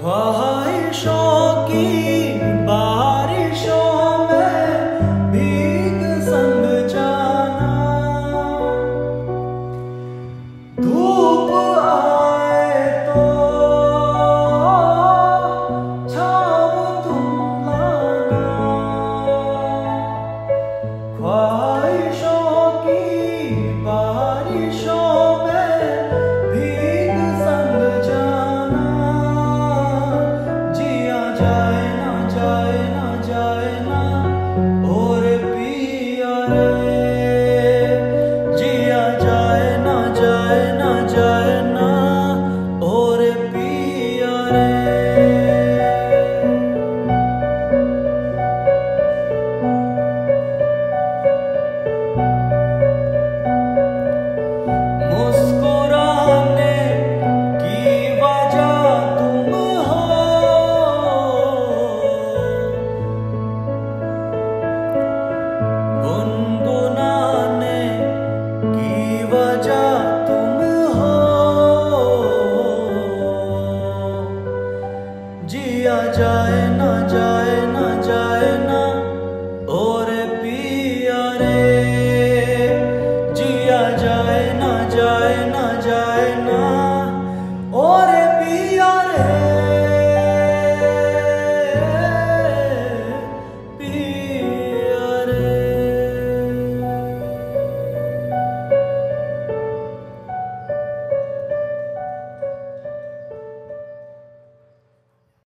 ख्वाहिशों बारिशों में धूप आए तो छाव वजह तुम हो। जिया जाए ना जाए ना जाए ना, और पिया रे। जिया जाए ना जाए ना